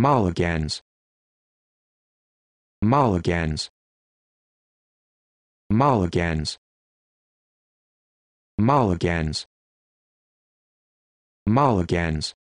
mulligans. Mulligans. Mulligans. Mulligans. Mulligans.